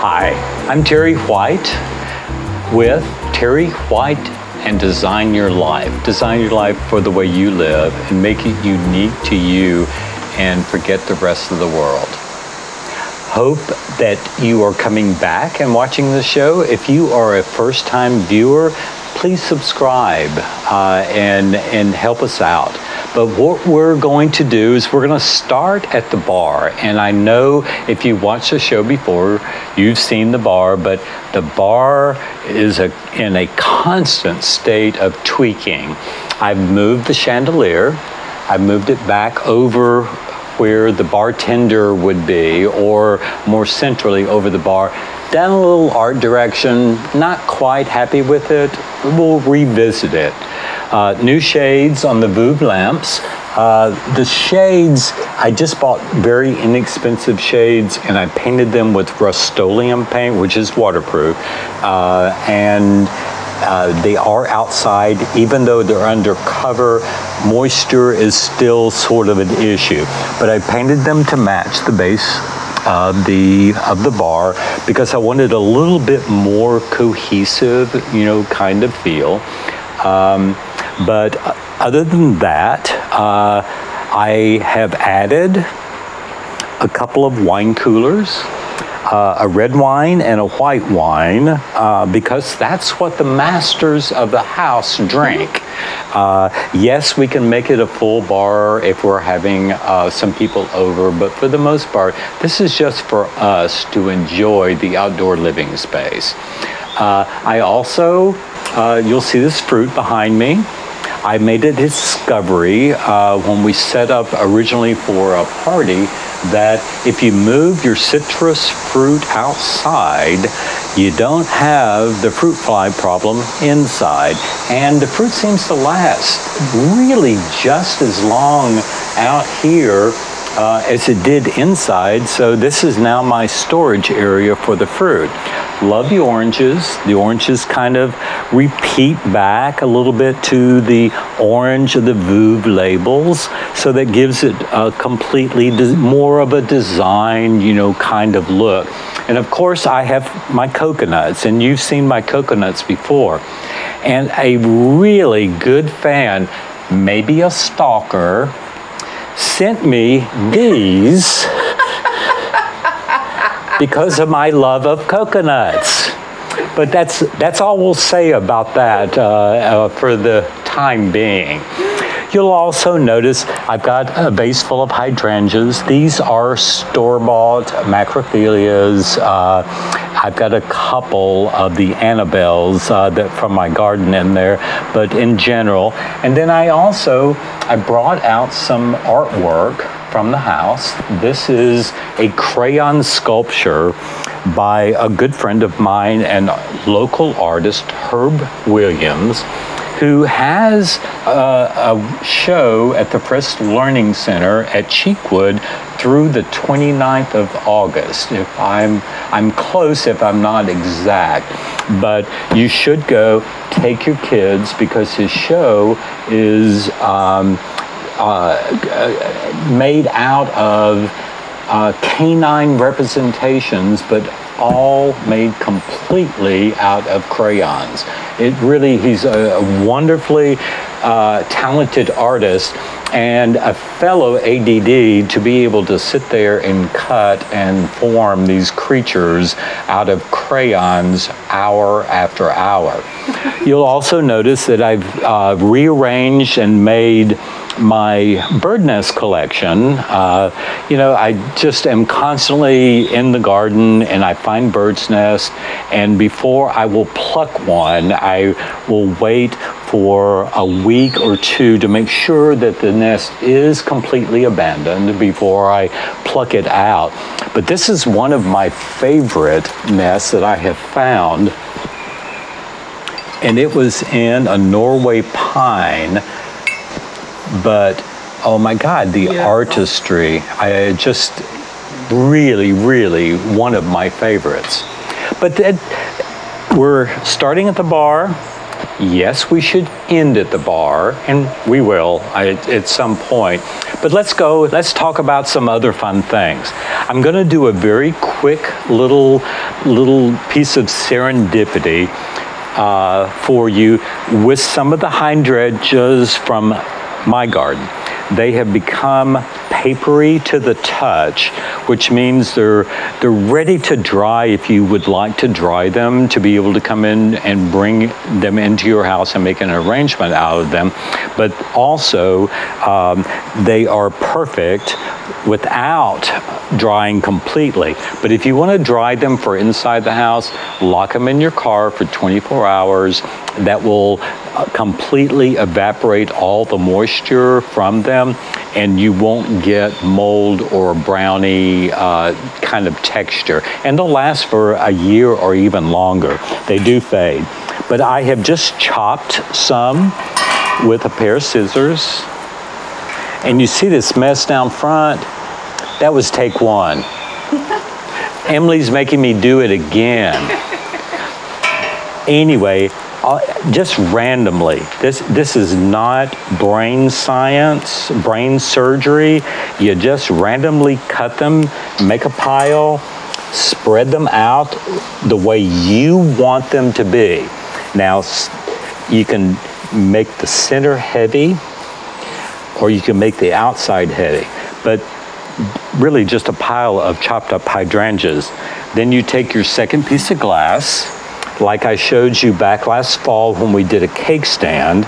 Hi, I'm Terry White with Terry White and Design Your Life. Design your life for the way you live and make it unique to you and forget the rest of the world. Hope that you are coming back and watching the show. If you are a first time viewer, please subscribe uh, and, and help us out. But what we're going to do is we're going to start at the bar. And I know if you watched the show before, you've seen the bar, but the bar is a, in a constant state of tweaking. I've moved the chandelier, I've moved it back over where the bartender would be, or more centrally over the bar. Down a little art direction, not quite happy with it. We'll revisit it. Uh, new shades on the Veuve lamps. Uh, the shades, I just bought very inexpensive shades and I painted them with Rust-Oleum paint, which is waterproof. Uh, and uh, they are outside, even though they're under cover, moisture is still sort of an issue. But I painted them to match the base of the of the bar because I wanted a little bit more cohesive, you know, kind of feel. Um, but other than that, uh, I have added a couple of wine coolers, uh, a red wine and a white wine, uh, because that's what the masters of the house drink. Uh, yes, we can make it a full bar if we're having uh, some people over, but for the most part, this is just for us to enjoy the outdoor living space. Uh, I also, uh, you'll see this fruit behind me. I made a discovery when we set up originally for a party that if you move your citrus fruit outside, you don't have the fruit fly problem inside. And the fruit seems to last really just as long out here uh, as it did inside. So this is now my storage area for the fruit. Love the oranges. The oranges kind of repeat back a little bit to the orange of the Veuve labels. So that gives it a completely more of a design, you know, kind of look. And of course, I have my coconuts, and you've seen my coconuts before. And a really good fan, maybe a stalker, sent me these because of my love of coconuts. But that's, that's all we'll say about that uh, uh, for the time being. You'll also notice I've got a vase full of hydrangeas. These are store-bought macrophyllas. Uh, I've got a couple of the Annabelles uh, that from my garden in there, but in general. And then I also, I brought out some artwork from the house. This is a crayon sculpture by a good friend of mine and local artist, Herb Williams who has a, show at the Frist Learning Center at Cheekwood through the 29th of August. If I'm I'm close if I'm not exact, but you should go take your kids because his show is um, uh, made out of uh, canine representations, but all made completely out of crayons. It really, he's a, wonderfully uh, talented artist and a fellow ADD to be able to sit there and cut and form these creatures out of crayons hour after hour. You'll also notice that I've uh, rearranged and made my bird nest collection. Uh, you know, I just am constantly in the garden and I find bird's nests. And before I will pluck one, I will wait for a week or two to make sure that the nest is completely abandoned before I pluck it out. But this is one of my favorite nests that I have found. And it was in a Norway pine, but oh my God, the yeah. artistry. I just really, really one of my favorites. But we're starting at the bar Yes, we should end at the bar, and we will at some point. But let's go, let's talk about some other fun things. I'm going to do a very quick little, little piece of serendipity uh, for you with some of the hydrangeas from my garden. They have become papery to the touch, which means they're they're ready to dry if you would like to dry them to be able to come in and bring them into your house and make an arrangement out of them. But also, um, they are perfect without drying completely. But if you want to dry them for inside the house, lock them in your car for 24 hours. That will uh, completely evaporate all the moisture from them and you won't get mold or brownie uh, kind of texture. And they'll last for a year or even longer. They do fade. But I have just chopped some with a pair of scissors. And you see this mess down front? That was take one. Emily's making me do it again. Anyway, uh, just randomly. This this is not brain science, brain surgery. You just randomly cut them, make a pile, spread them out the way you want them to be. Now, you can make the center heavy, or you can make the outside heavy. But really, just a pile of chopped up hydrangeas. Then you take your second piece of glass like I showed you back last fall when we did a cake stand.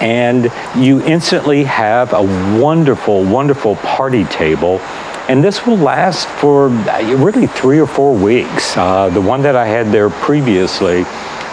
And you instantly have a wonderful, wonderful party table. And this will last for uh, really three or four weeks. Uh, the one that I had there previously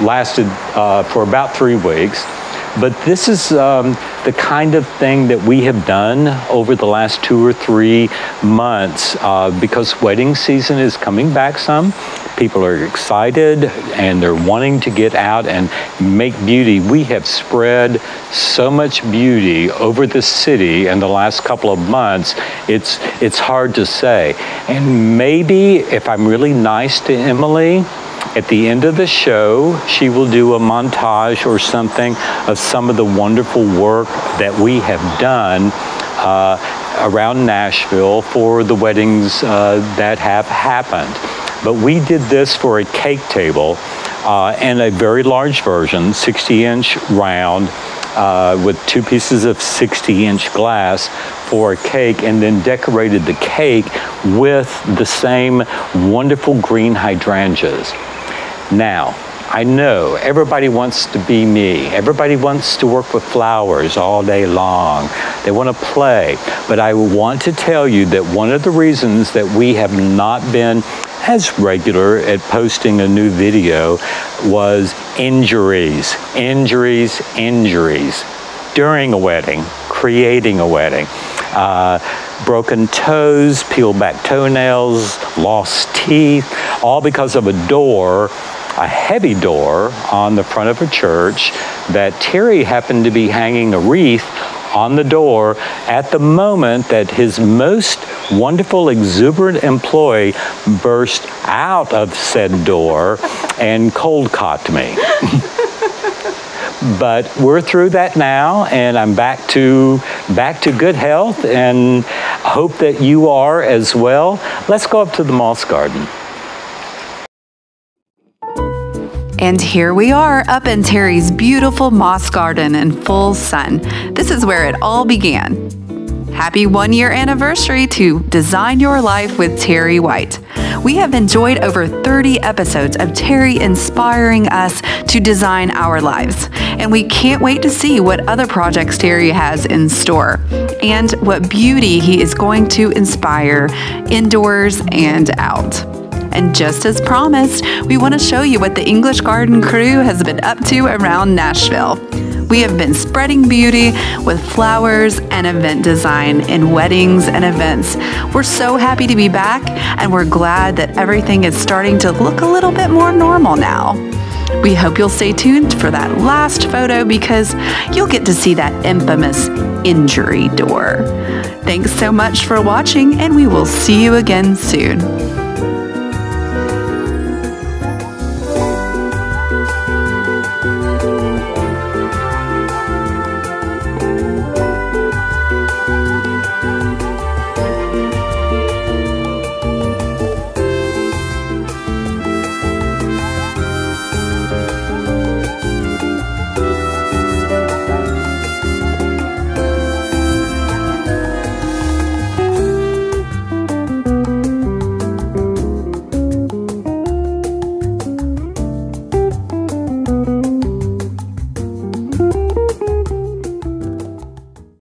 lasted uh, for about three weeks. But this is um, the kind of thing that we have done over the last two or three months uh, because wedding season is coming back some. People are excited and they're wanting to get out and make beauty. We have spread so much beauty over the city in the last couple of months. It's, it's hard to say. And maybe if I'm really nice to Emily, at the end of the show, she will do a montage or something of some of the wonderful work that we have done uh, around Nashville for the weddings uh, that have happened. But we did this for a cake table uh, and a very large version, 60 inch round. Uh, with two pieces of 60 inch glass for a cake and then decorated the cake with the same wonderful green hydrangeas. Now, I know everybody wants to be me. Everybody wants to work with flowers all day long. They want to play. But I want to tell you that one of the reasons that we have not been as regular at posting a new video was injuries, injuries, injuries during a wedding, creating a wedding. Uh, broken toes, peeled back toenails, lost teeth, all because of a door a heavy door on the front of a church that Terry happened to be hanging a wreath on the door at the moment that his most wonderful, exuberant employee burst out of said door and cold cocked me. but we're through that now and I'm back to back to good health and hope that you are as well. Let's go up to the moss garden. And here we are up in Terry's beautiful moss garden in full sun. This is where it all began. Happy one year anniversary to Design Your Life with Terry White. We have enjoyed over 30 episodes of Terry inspiring us to design our lives, and we can't wait to see what other projects Terry has in store and what beauty he is going to inspire indoors and out. And just as promised, we want to show you what the English Garden crew has been up to around Nashville. We have been spreading beauty with flowers and event design in weddings and events. We're so happy to be back, and we're glad that everything is starting to look a little bit more normal now. We hope you'll stay tuned for that last photo because you'll get to see that infamous injury door. Thanks so much for watching, and we will see you again soon.